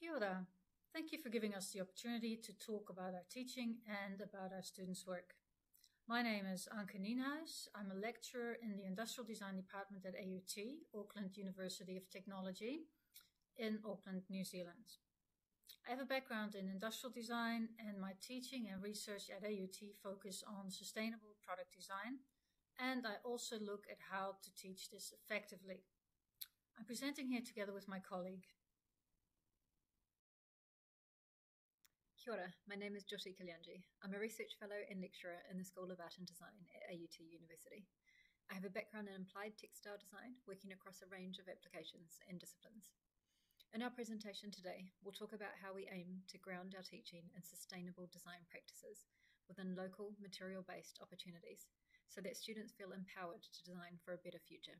Kia ora. Thank you for giving us the opportunity to talk about our teaching and about our students' work. My name is Anke Nienhuis. I'm a lecturer in the Industrial Design Department at AUT, Auckland University of Technology, in Auckland, New Zealand. I have a background in industrial design, and my teaching and research at AUT focus on sustainable product design, and I also look at how to teach this effectively. I'm presenting here together with my colleague. Kia ora, my name is Jyoti Kalyanji. I'm a research fellow and lecturer in the School of Art and Design at AUT University. I have a background in applied textile design, working across a range of applications and disciplines. In our presentation today, we'll talk about how we aim to ground our teaching in sustainable design practices within local material based opportunities so that students feel empowered to design for a better future.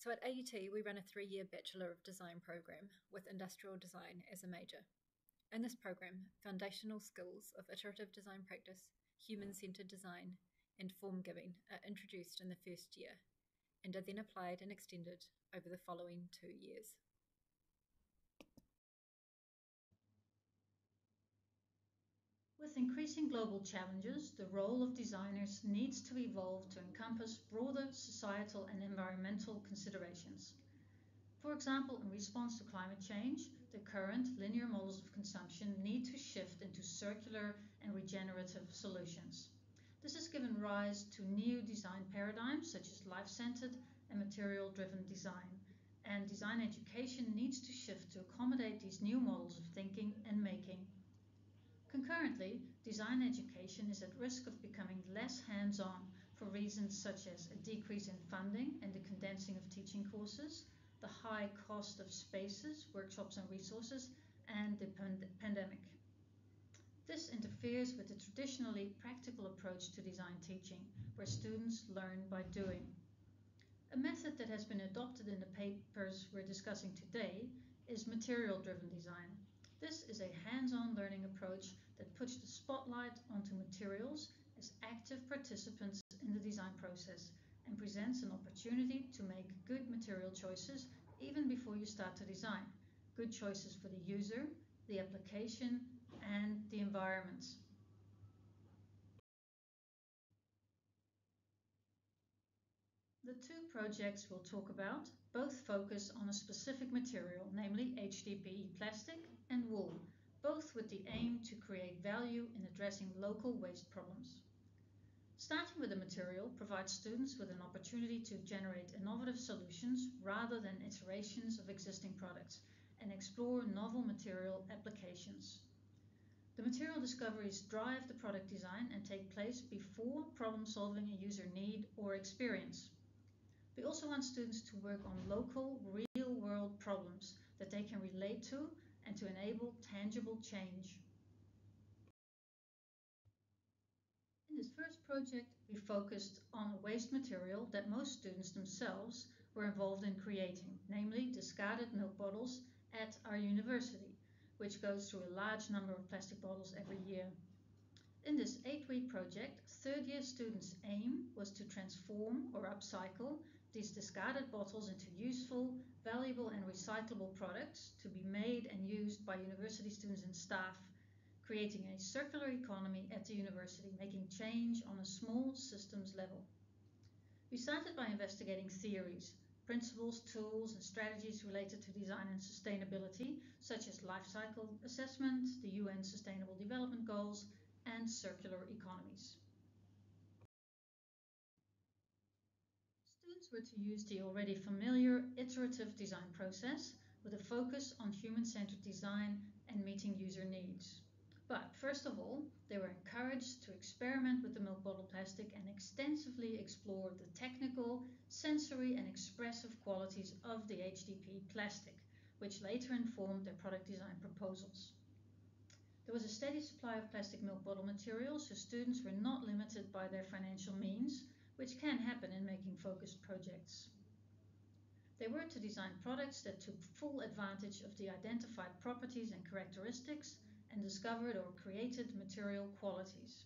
So at AUT, we run a three year Bachelor of Design program with industrial design as a major. In this program, foundational skills of iterative design practice, human centered design, and form giving are introduced in the first year and are then applied and extended over the following two years. With increasing global challenges, the role of designers needs to evolve to encompass broader societal and environmental considerations. For example, in response to climate change, the current linear models of consumption need to shift into circular and regenerative solutions. This has given rise to new design paradigms such as life-centered and material-driven design, and design education needs to shift to accommodate these new models of thinking and making. Concurrently, design education is at risk of becoming less hands-on for reasons such as a decrease in funding and the condensing of teaching courses, the high cost of spaces, workshops and resources, and the pand pandemic. This interferes with the traditionally practical approach to design teaching, where students learn by doing. A method that has been adopted in the papers we're discussing today is material-driven design. This is a hands-on learning approach that puts the spotlight onto materials as active participants in the design process and presents an opportunity to make good material choices even before you start to design. Good choices for the user, the application, and the environment. The two projects we'll talk about both focus on a specific material, namely HDPE plastic and wool, both with the aim to create value in addressing local waste problems. Starting with the material provides students with an opportunity to generate innovative solutions rather than iterations of existing products and explore novel material applications. The material discoveries drive the product design and take place before problem solving a user need or experience. We also want students to work on local, real world problems that they can relate to and to enable tangible change. In this first project, we focused on a waste material that most students themselves were involved in creating, namely discarded milk bottles at our university, which goes through a large number of plastic bottles every year. In this eight-week project, third-year students' aim was to transform or upcycle these discarded bottles into useful, valuable and recyclable products to be made and used by university students and staff creating a circular economy at the university, making change on a small systems level. We started by investigating theories, principles, tools and strategies related to design and sustainability, such as life cycle assessment, the UN Sustainable Development Goals, and circular economies. Students were to use the already familiar iterative design process with a focus on human-centered design and meeting user needs. But first of all, they were encouraged to experiment with the milk bottle plastic and extensively explore the technical, sensory and expressive qualities of the HDPE plastic, which later informed their product design proposals. There was a steady supply of plastic milk bottle materials, so students were not limited by their financial means, which can happen in making focused projects. They were to design products that took full advantage of the identified properties and characteristics and discovered or created material qualities.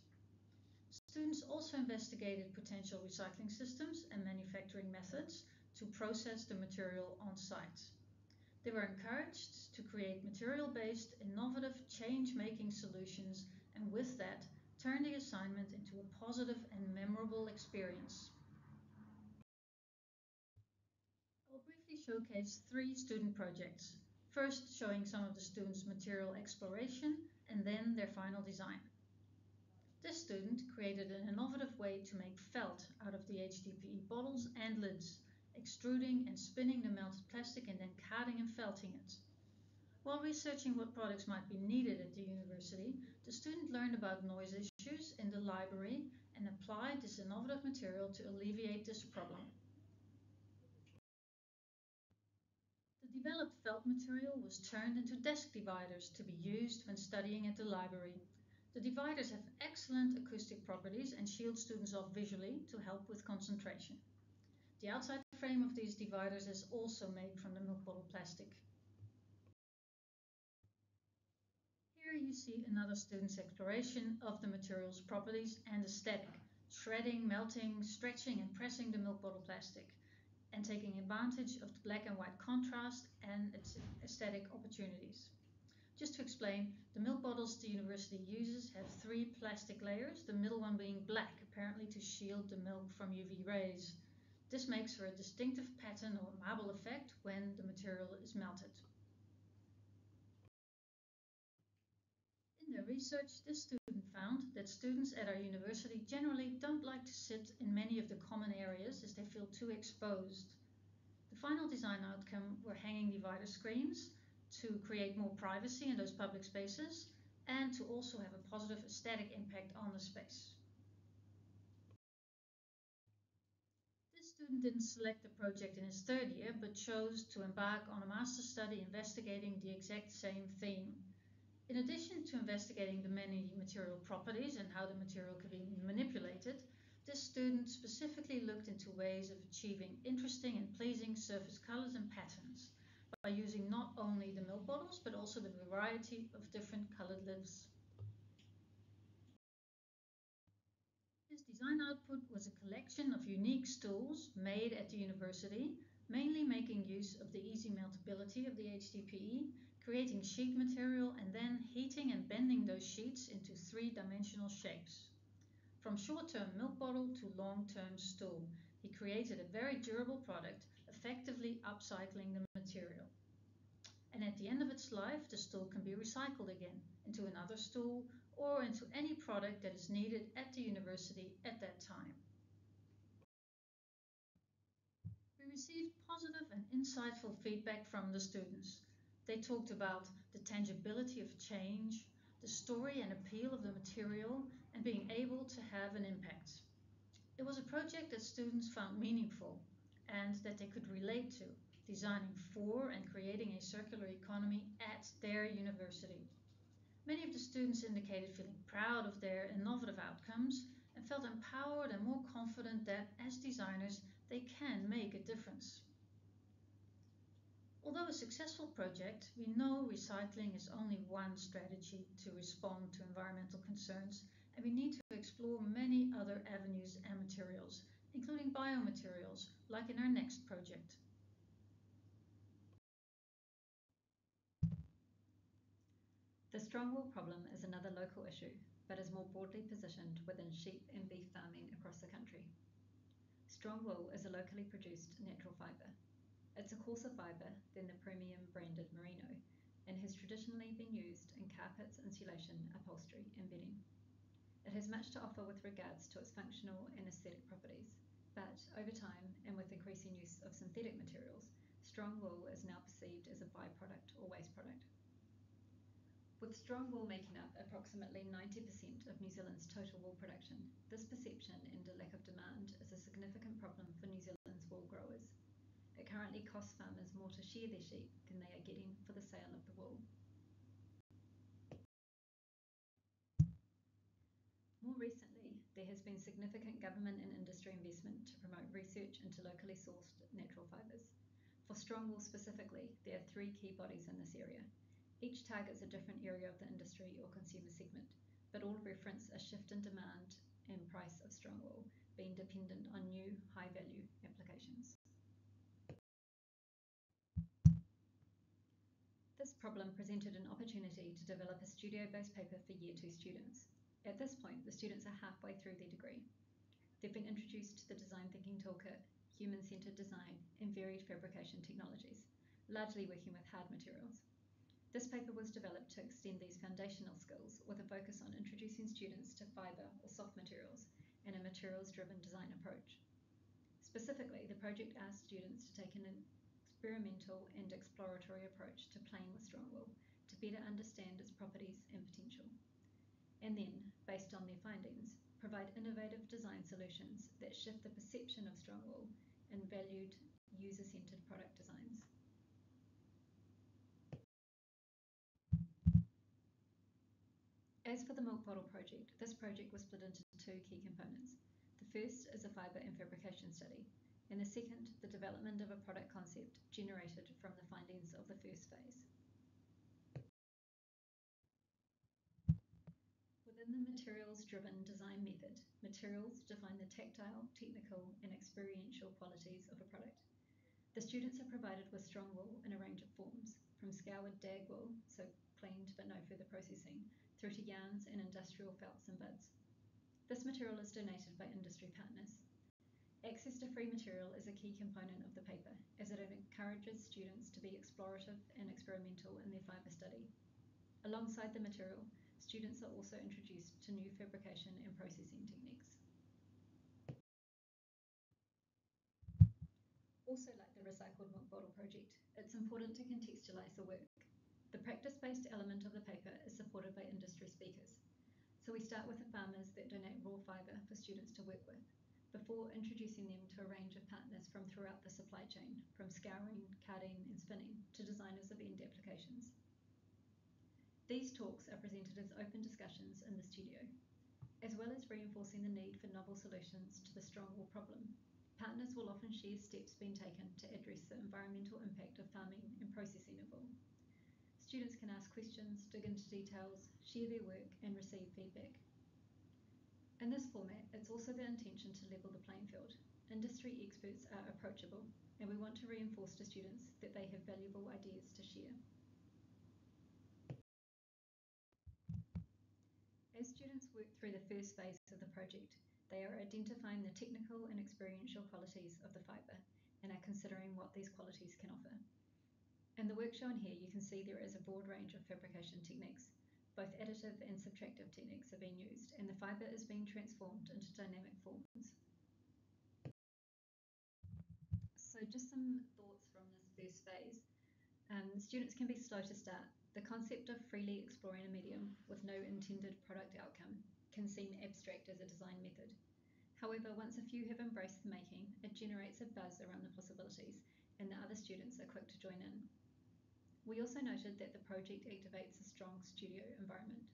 Students also investigated potential recycling systems and manufacturing methods to process the material on site. They were encouraged to create material-based, innovative, change-making solutions and with that, turn the assignment into a positive and memorable experience. I'll briefly showcase three student projects. First, showing some of the students' material exploration and then their final design. This student created an innovative way to make felt out of the HDPE bottles and lids, extruding and spinning the melted plastic and then carding and felting it. While researching what products might be needed at the university, the student learned about noise issues in the library and applied this innovative material to alleviate this problem. Developed felt material was turned into desk dividers to be used when studying at the library. The dividers have excellent acoustic properties and shield students off visually to help with concentration. The outside frame of these dividers is also made from the milk bottle plastic. Here you see another student's exploration of the material's properties and aesthetic, shredding, melting, stretching and pressing the milk bottle plastic, and taking advantage of the black and white contrast and its aesthetic opportunities. Just to explain, the milk bottles the university uses have three plastic layers, the middle one being black, apparently to shield the milk from UV rays. This makes for a distinctive pattern or marble effect when the material is melted. In their research, this student found that students at our university generally don't like to sit in many of the common areas as they feel too exposed. The final design outcome were hanging divider screens to create more privacy in those public spaces and to also have a positive aesthetic impact on the space. This student didn't select the project in his third year, but chose to embark on a master's study investigating the exact same theme. In addition to investigating the many material properties and how the material could be manipulated, this student specifically looked into ways of achieving interesting and pleasing surface colors and patterns by using not only the milk bottles, but also the variety of different colored lids. His design output was a collection of unique stools made at the university, mainly making use of the easy meltability of the HDPE, creating sheet material and then heating and bending those sheets into three-dimensional shapes. From short-term milk bottle to long-term stool, he created a very durable product, effectively upcycling the material. And at the end of its life, the stool can be recycled again into another stool or into any product that is needed at the university at that time. We received positive and insightful feedback from the students. They talked about the tangibility of change, the story and appeal of the material, and being able to have an impact. It was a project that students found meaningful and that they could relate to, designing for and creating a circular economy at their university. Many of the students indicated feeling proud of their innovative outcomes and felt empowered and more confident that, as designers, they can make a difference. Although a successful project, we know recycling is only one strategy to respond to environmental concerns, and we need to explore many other avenues and materials, including biomaterials, like in our next project. The strong wool problem is another local issue, but is more broadly positioned within sheep and beef farming across the country. Strong wool is a locally produced natural fibre. It's a coarser fibre than the premium branded merino and has traditionally been used in carpets, insulation, upholstery, and bedding. It has much to offer with regards to its functional and aesthetic properties, but over time and with increasing use of synthetic materials, strong wool is now perceived as a byproduct or waste product. With strong wool making up approximately 90% of New Zealand's total wool production, this perception and a lack of demand is a significant problem for New Zealand's wool growers. It currently costs farmers more to shear their sheep than they are getting for the sale of the wool. More recently, there has been significant government and industry investment to promote research into locally sourced natural fibres. For strong wool specifically, there are three key bodies in this area each targets a different area of the industry or consumer segment, but all reference a shift in demand and price of strong wool being dependent on new high value applications. Problem presented an opportunity to develop a studio-based paper for Year 2 students. At this point, the students are halfway through their degree. They've been introduced to the Design Thinking Toolkit, human-centered design, and varied fabrication technologies, largely working with hard materials. This paper was developed to extend these foundational skills with a focus on introducing students to fibre or soft materials and a materials-driven design approach. Specifically, the project asked students to take an experimental and exploratory approach to playing with strong wool to better understand its properties and potential. And then, based on their findings, provide innovative design solutions that shift the perception of strong wool and valued user-centered product designs. As for the milk bottle project, this project was split into two key components. The first is a fibre and fabrication study, and the second, the development of a product concept generated from the findings of the first phase. Within the materials-driven design method, materials define the tactile, technical, and experiential qualities of a product. The students are provided with strong wool in a range of forms, from scoured dag wool, so cleaned but no further processing, through to yarns and industrial felts and buds. This material is donated by industry partners. Access to free material is a key component of the paper, as it encourages students to be explorative and experimental in their fibre study. Alongside the material, students are also introduced to new fabrication and processing techniques. Also like the recycled milk bottle project, it's important to contextualise the work. The practice-based element of the paper is supported by industry speakers. So we start with the farmers that donate raw fibre for students to work with, before introducing them to a range of partners from throughout the supply chain, from scouring, carding and spinning, to designers of end applications. These talks are presented as open discussions in the studio. As well as reinforcing the need for novel solutions to the strong wool problem, partners will often share steps being taken to address the environmental impact of farming and processing of wool. Students can ask questions, dig into details, share their work and receive feedback. In this format, it's also the intention to level the playing field. Industry experts are approachable and we want to reinforce to students that they have valuable ideas to share. As students work through the first phase of the project, they are identifying the technical and experiential qualities of the fibre and are considering what these qualities can offer. In the work shown here, you can see there is a broad range of fabrication techniques. Both additive and subtractive techniques are being used, and the fibre is being transformed into dynamic forms. So just some thoughts from this first phase. Um, students can be slow to start the concept of freely exploring a medium with no intended product outcome can seem abstract as a design method. However, once a few have embraced the making, it generates a buzz around the possibilities, and the other students are quick to join in. We also noted that the project activates a strong studio environment.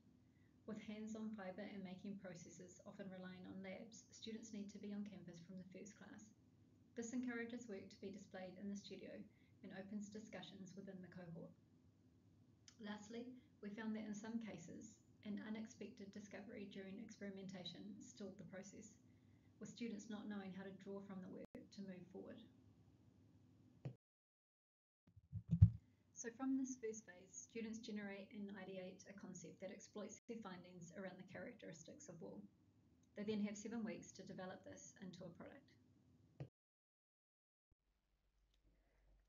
With hands-on fibre and making processes often relying on labs, students need to be on campus from the first class. This encourages work to be displayed in the studio and opens discussions within the cohort. Lastly, we found that in some cases, an unexpected discovery during experimentation stalled the process, with students not knowing how to draw from the work to move forward. So from this first phase, students generate and ideate a concept that exploits their findings around the characteristics of wool. They then have seven weeks to develop this into a product.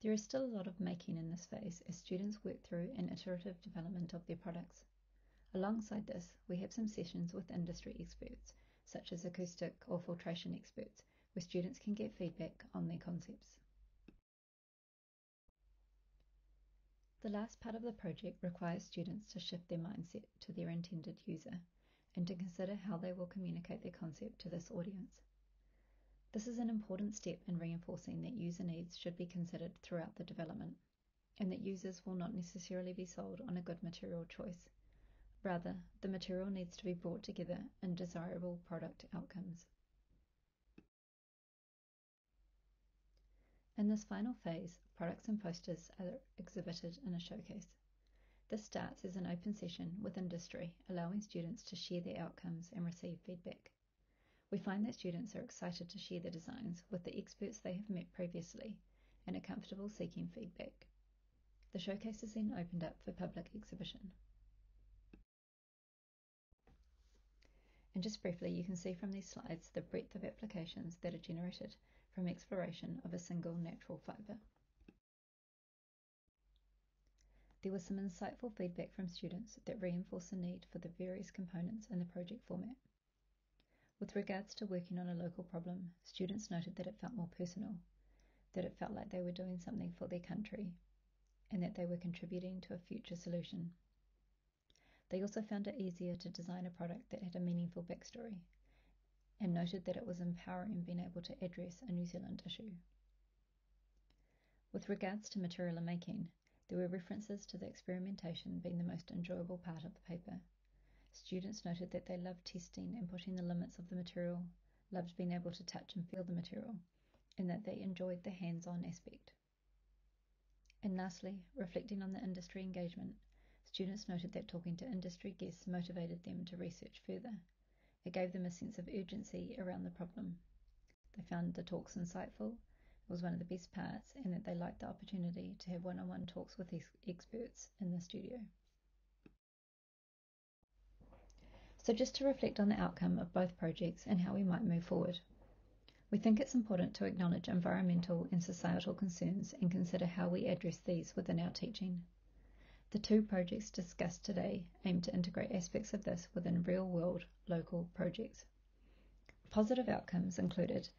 There is still a lot of making in this phase as students work through an iterative development of their products. Alongside this, we have some sessions with industry experts, such as acoustic or filtration experts, where students can get feedback on their concepts. The last part of the project requires students to shift their mindset to their intended user and to consider how they will communicate their concept to this audience. This is an important step in reinforcing that user needs should be considered throughout the development, and that users will not necessarily be sold on a good material choice. Rather, the material needs to be brought together in desirable product outcomes. In this final phase, products and posters are exhibited in a showcase. This starts as an open session with industry, allowing students to share their outcomes and receive feedback. We find that students are excited to share their designs with the experts they have met previously and are comfortable seeking feedback. The showcase is then opened up for public exhibition. And just briefly, you can see from these slides the breadth of applications that are generated from exploration of a single natural fibre. There was some insightful feedback from students that reinforced the need for the various components in the project format. With regards to working on a local problem, students noted that it felt more personal, that it felt like they were doing something for their country, and that they were contributing to a future solution. They also found it easier to design a product that had a meaningful backstory and noted that it was empowering being able to address a New Zealand issue. With regards to material making, there were references to the experimentation being the most enjoyable part of the paper. Students noted that they loved testing and pushing the limits of the material, loved being able to touch and feel the material, and that they enjoyed the hands on aspect. And lastly, reflecting on the industry engagement, Students noted that talking to industry guests motivated them to research further. It gave them a sense of urgency around the problem. They found the talks insightful, it was one of the best parts, and that they liked the opportunity to have one on one talks with ex- experts in the studio. So, just to reflect on the outcome of both projects and how we might move forward. We think it's important to acknowledge environmental and societal concerns and consider how we address these within our teaching. The two projects discussed today aim to integrate aspects of this within real-world local projects. Positive outcomes included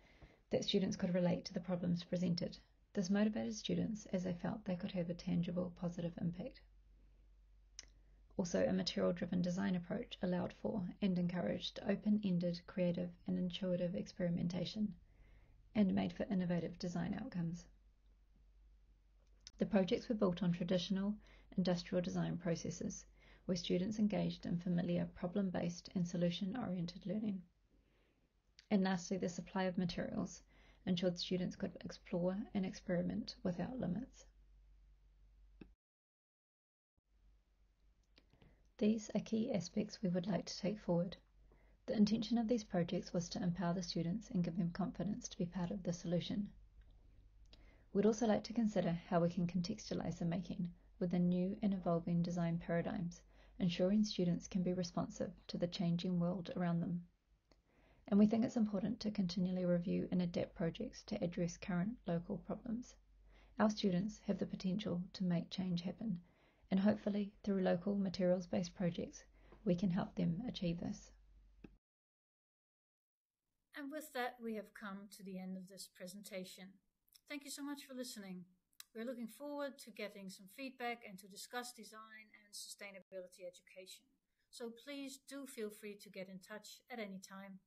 that students could relate to the problems presented. This motivated students as they felt they could have a tangible positive impact. Also, a material-driven design approach allowed for and encouraged open-ended, creative and intuitive experimentation and made for innovative design outcomes. The projects were built on traditional industrial design processes, where students engaged in familiar problem-based and solution-oriented learning. And lastly, the supply of materials ensured students could explore and experiment without limits. These are key aspects we would like to take forward. The intention of these projects was to empower the students and give them confidence to be part of the solution. We'd also like to consider how we can contextualize the making within new and evolving design paradigms, ensuring students can be responsive to the changing world around them. And we think it's important to continually review and adapt projects to address current local problems. Our students have the potential to make change happen, and hopefully, through local materials based projects, we can help them achieve this. And with that, we have come to the end of this presentation. Thank you so much for listening. We're looking forward to getting some feedback and to discuss design and sustainability education. So please do feel free to get in touch at any time.